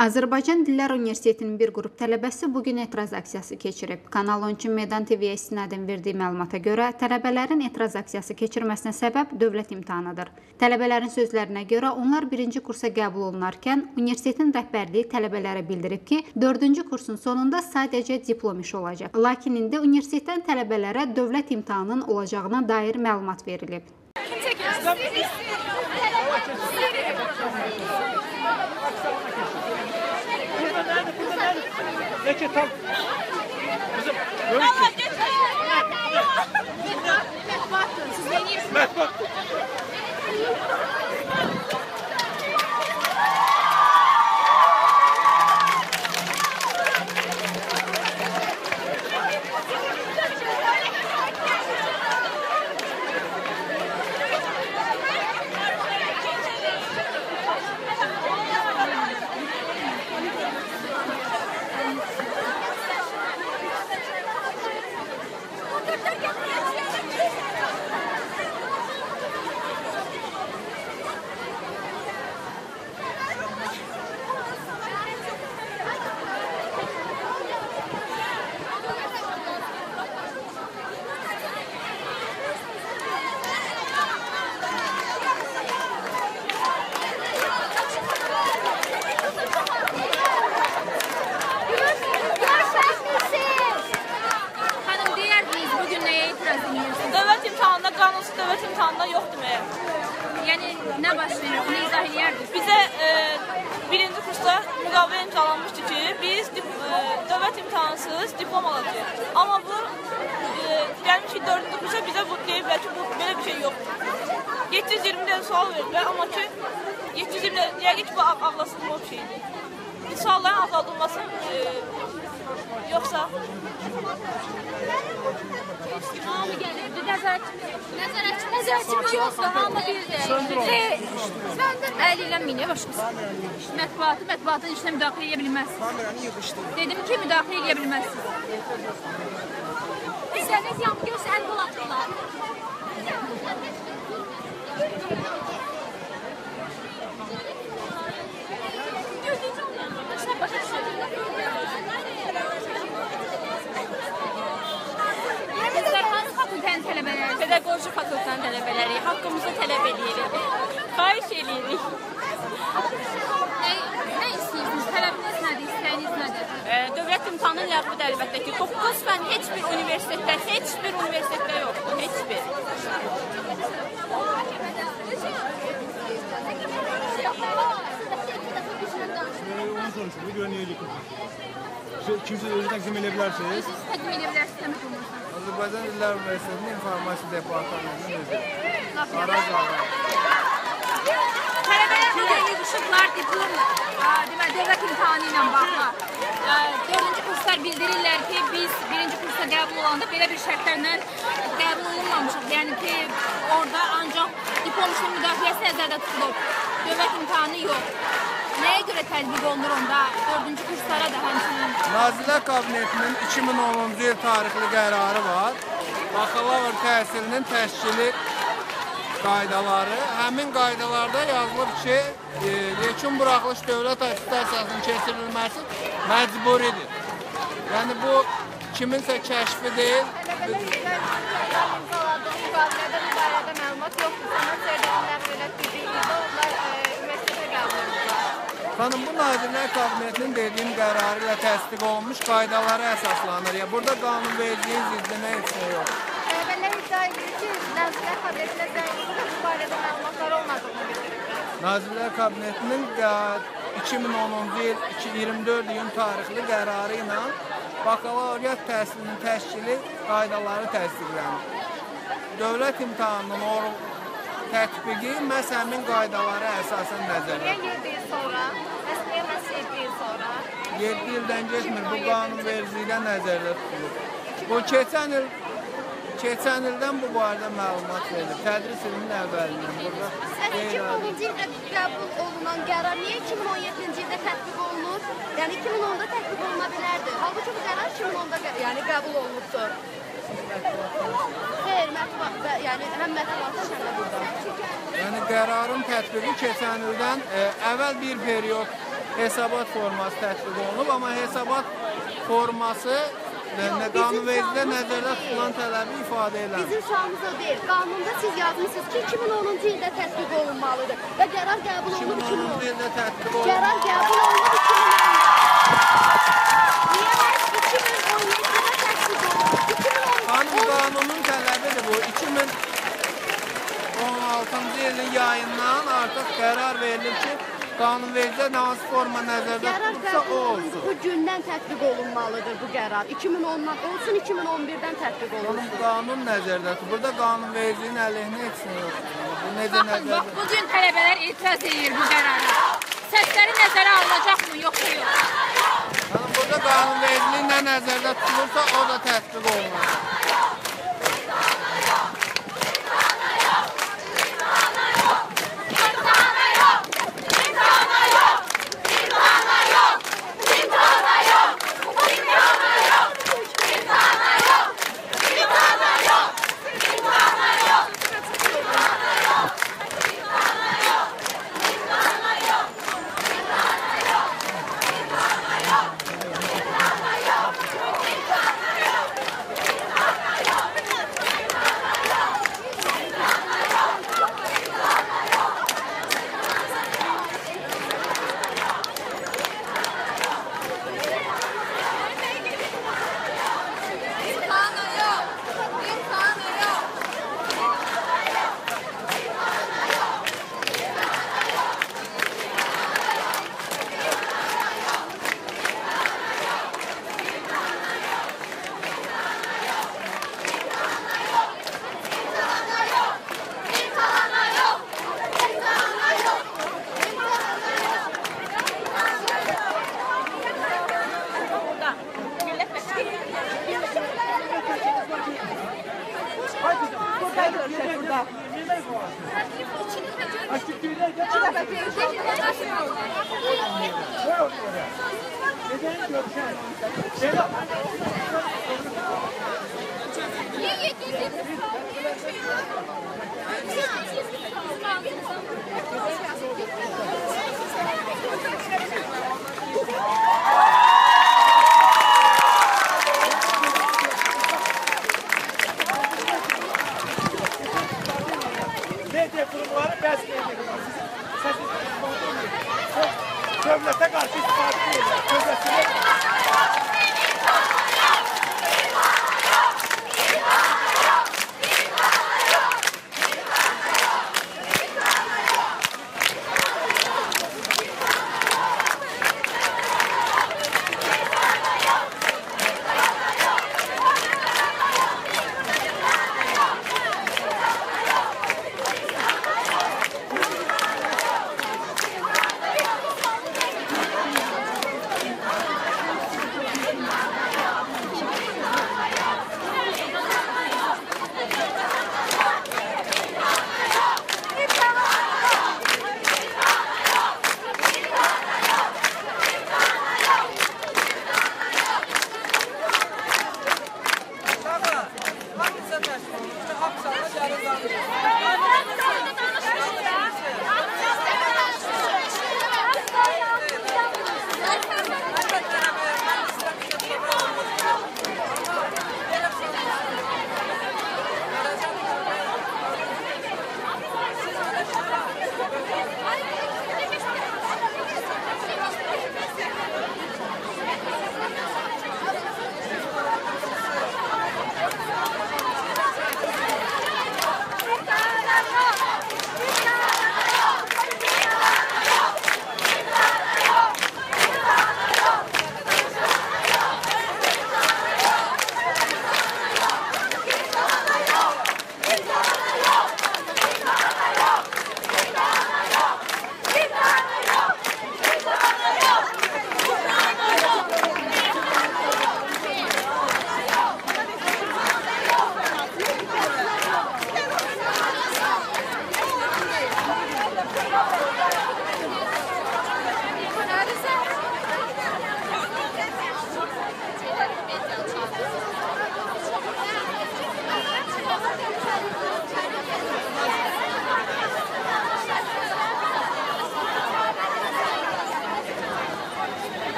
Azərbaycan Dillər Universitetinin bir qrup tələbəsi bu gün etiraz aksiyası keçirib. Kanal 13 Meydan TV-yə istinadən verdiyi məlumata görə tələbələrin etiraz aksiyası keçirməsinə səbəb dövlət imtahanıdır. Tələbələrin sözlərinə görə onlar birinci kursa qəbul olunarkən universitetin rəhbərliyi tələbələrə bildirib ki, 4-cü kursun sonunda sadəcə diplom işi olacaq. Lakin indi universitetdən tələbələrə dövlət imtahanının olacağına dair məlumat verilib. Kim çekiyorsun? getir tam. Kızım. Görüşürüz. Allah getir. Mehmet baktın. Siz beni yersiniz. Mehmet baktın. İmtahanında yoxdur məyə. Yəni nə baş verir? Bunu izah edərdiniz? Bizə e, birinci kursda müqavilə imzalanmışdı ki, biz dip, e, dövlət imtahansız diplom alacağıq. Amma bu e, gəlmiş ki, 4-cü kursa bizə bu deyiblər ki, bu belə bir şey yoxdur. 720 dənə sual veriblər, amma ki 720 dənə, yəqin ki, bu ağ- ağlasılma bir şeydir. Sualların azaldılması e, yoxsa Hamı gəlirdi, nəzarətçi. Nəzarətçi, nəzarətçi yoxdur, hamı birdir. Əli ilə minə başımız. Mətbuatı, mətbuatın işinə müdaxilə edə bilməzsiniz. Dedim ki, müdaxilə edə bilməzsiniz. İstəniz yan görsə əl dolatırlar. Bizlər hansı fakültənin tələbələri? Pedaqoji fakültənin tələbələri haqqımızı tələb edirik. Xahiş edirik. Nə, nə istəyirsiniz? Tələbiniz nədir? İstəyiniz nədir? E, dövlət imtahanı ləğvidir əlbəttə ki. 9 fən heç bir universitetdə, heç bir universitetdə yoxdur, heç bir. Onu konuşuyor. Görünüyor. Kimse özü təqdim edə bilərsiniz. Siz təqdim edə bilərsiniz, təmin olunursa. Azərbaycan Dillər Universitetinin İnformasiya Departamentinin özü. Araz Ağa. Tələbələr bugün yığışıblar diplom, ə, deməli dövlət imtahanı ilə bağlı. Dördüncü kurslar bildirirlər ki, biz birinci kursa qəbul olanda belə bir şərtlərlə qəbul olunmamışıq. Yəni ki, orada ancaq diplom işinin müdafiəsi nəzərdə tutulub. Dövlət imtahanı yox. Nəyə görə tətbiq olunur onda? Dördüncü həmçinin. Nazirlər Kabinetinin 2010-cu il tarixli qərarı var. Bakalavr təhsilinin təşkili qaydaları. Həmin qaydalarda yazılıb ki, e, yekun buraxılış dövlət atestasiyasının keçirilməsi məcburidir. Yəni bu kiminsə kəşfi deyil. Xanım bu Nazirlər Kabinetinin dediyim qərarı ilə təsdiq olunmuş qaydalara əsaslanır. Ya burada qanunvericiliyin ziddinə heç nə yoxdur. Tələbələr iddia edir ki, Nazirlər Kabinetinə zəng edib bu barədə məlumatlar olmadığını bildiriblər. Nazirlər Kabinetinin qə- 2010-cu il 24 iyun tarixli qərarı ilə bakalavriat təhsilinin təşkili qaydaları təsdiqlənir. Dövlət imtahanının or tətbiqi məhz həmin qaydalara əsasən nəzərdə Niyə 7 il sonra? Bəs niyə məhz 7 il sonra? 7 ildən keçmir bu qanunvericilikdə nəzərdə tutulur. Bu keçən il keçən ildən bu barədə məlumat verilib. Tədris ilinin əvvəlindən burada Sən 2010-cu ildə qəbul olunan qərar niyə 2017-ci ildə tətbiq olunur? Yəni 2010-da tətbiq oluna bilərdi. Halbuki bu qərar 2010-da qə- yəni qəbul olunubdur. Xeyr, mətbuat, və- yəni həm mətbuatda, həm də burada. Yəni qərarın tətbiqi keçən ildən e, əvvəl bir period hesabat forması tətbiq olunub, amma hesabat forması nə qanunvericidə nəzərdə tutulan tələbi ifadə eləmir. Bizim sualımız o deyil. Qanunda siz yazmısınız ki, 2010-cu ildə tətbiq olunmalıdır və qərar qəbul olunub 2010-cu 2010. ildə tətbiq Qərar olunub. qəbul olunub 2010. Niyə məhz 2017-də tətbiq olunub? 2010 Qanun qanunun tələbidir bu. 2016-cı ilin yayından artıq qərar verilir ki, qanunvericidə nə hansı forma nəzərdə tutulsa o olsun. bu gündən tətbiq olunmalıdır bu qərar. 2010-dan olsun 2011-dən tətbiq olunsun. Qanun nəzərdə tutulur. Burada qanunvericinin əleyhinə heç nə yoxdur. Bu necə Baxın, bax, nəzərdə? bugün tələbələr etiraz edir bu qərara. Səsləri nəzərə alınacaqmı, yoxsa yox? Yəni burada qanunvericilik nə nəzərdə tutulursa o da tətbiq Gel Örşen burada. Neden Gökşen? Selam. Niye